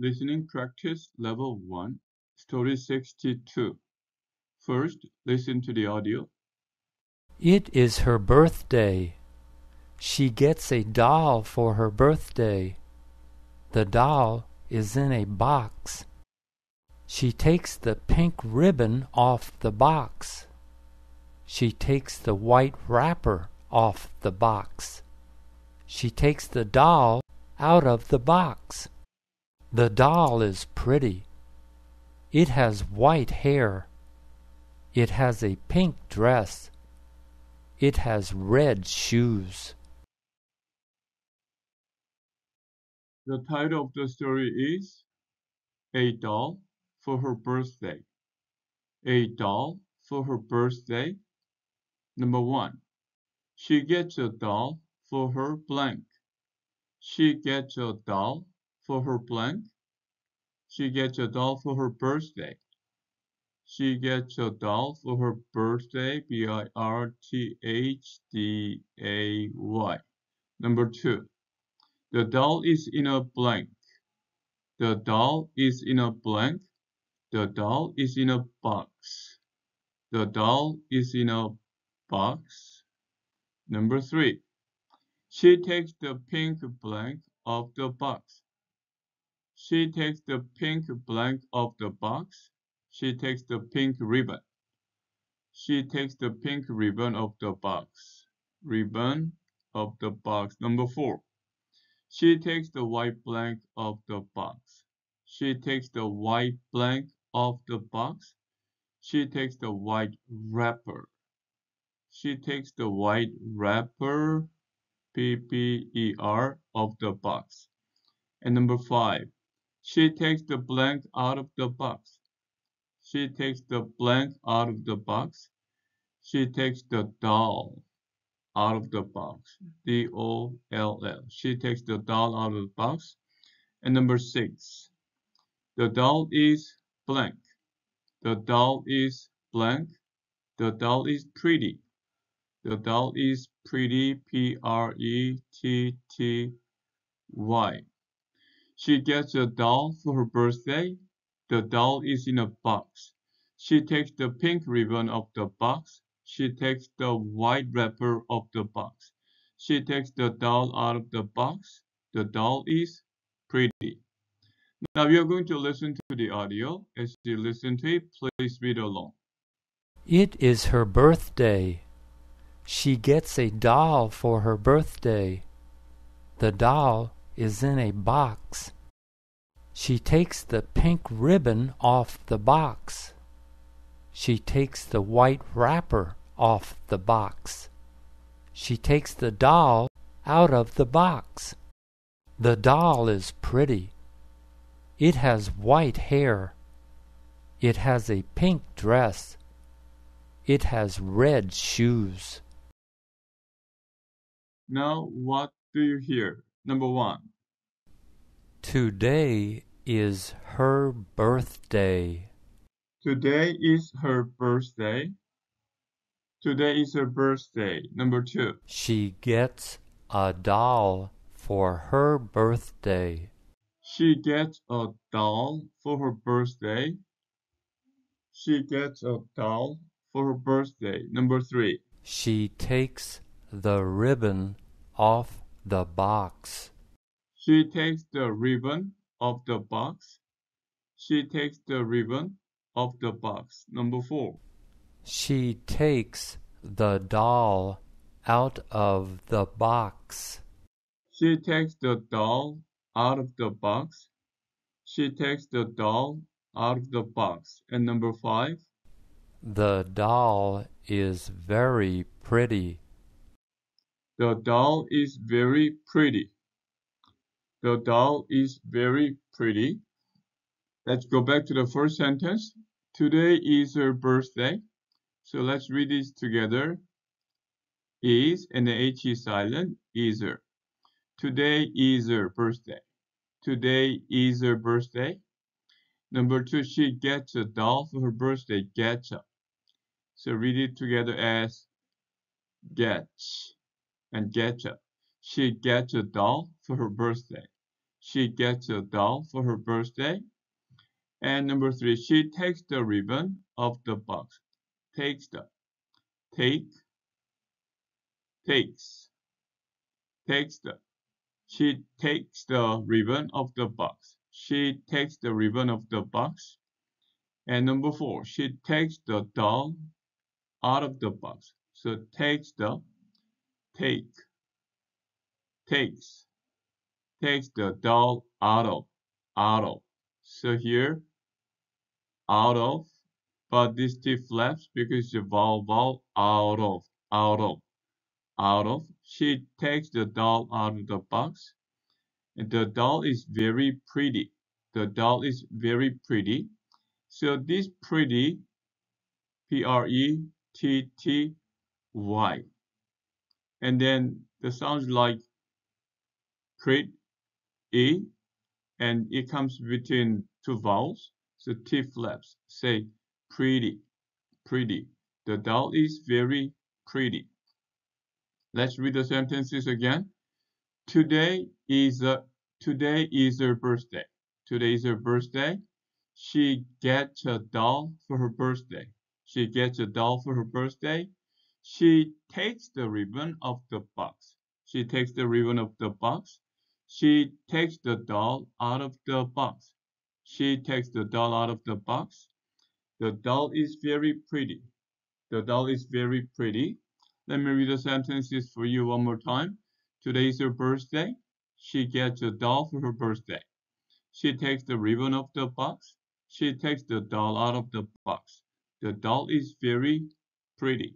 Listening Practice Level 1, Story 62. First, listen to the audio. It is her birthday. She gets a doll for her birthday. The doll is in a box. She takes the pink ribbon off the box. She takes the white wrapper off the box. She takes the doll out of the box. The doll is pretty. It has white hair. It has a pink dress. It has red shoes. The title of the story is A Doll for Her Birthday. A Doll for Her Birthday. Number one, she gets a doll for her blank. She gets a doll for her blank. She gets a doll for her birthday. She gets a doll for her birthday. B I R T H D A Y. Number two. The doll is in a blank. The doll is in a blank. The doll is in a box. The doll is in a box. Number three. She takes the pink blank of the box. She takes the pink blank of the box. She takes the pink ribbon. She takes the pink ribbon of the box. Ribbon of the box. Number four. She takes the white blank of the box. She takes the white blank of the box. She takes the white wrapper. She takes the white wrapper, P-P-E-R, of the box. And number five, she takes the blank out of the box. She takes the blank out of the box. She takes the doll out of the box. D O L L. She takes the doll out of the box. And number six, the doll is blank. The doll is blank. The doll is pretty. The doll is pretty. P R E T T Y. She gets a doll for her birthday. The doll is in a box. She takes the pink ribbon of the box. She takes the white wrapper of the box. She takes the doll out of the box. The doll is pretty. Now we are going to listen to the audio. As you listen to it, please read along. It is her birthday. She gets a doll for her birthday. The doll is in a box. She takes the pink ribbon off the box. She takes the white wrapper off the box. She takes the doll out of the box. The doll is pretty. It has white hair. It has a pink dress. It has red shoes. Now, what do you hear? Number one. Today is her birthday. Today is her birthday. Today is her birthday. Number two. She gets a doll for her birthday. She gets a doll for her birthday. She gets a doll for her birthday. Number three. She takes the ribbon off the box. She takes the ribbon of the box. She takes the ribbon of the box. Number four. She takes the doll out of the box. She takes the doll out of the box. She takes the doll out of the box. And number five. The doll is very pretty. The doll is very pretty. The doll is very pretty. Let's go back to the first sentence. Today is her birthday. So let's read this together. Is and the H is silent. Is her. Today is her birthday. Today is her birthday. Number two, she gets a doll for her birthday. Gets a. So read it together as gets and gets a. She gets a doll for her birthday. She gets a doll for her birthday. And number three, she takes the ribbon of the box. Takes the, take, takes, takes the. She takes the ribbon of the box. She takes the ribbon of the box. And number four, she takes the doll out of the box. So takes the, take, takes, takes the doll out of, out of. So here, out of, but this T flaps because the vowel, vowel, out of, out of, out of. She takes the doll out of the box. And the doll is very pretty. The doll is very pretty. So this pretty, P-R-E-T-T-Y. And then the sounds like pretty, E, and it comes between two vowels. So T flaps. Say pretty, pretty. The doll is very pretty. Let's read the sentences again. Today is a today is her birthday. Today is her birthday. She gets a doll for her birthday. She gets a doll for her birthday. She takes the ribbon of the box. She takes the ribbon of the box. She takes the doll out of the box. She takes the doll out of the box. The doll is very pretty. The doll is very pretty. Let me read the sentences for you one more time. Today is her birthday. She gets a doll for her birthday. She takes the ribbon of the box. She takes the doll out of the box. The doll is very pretty.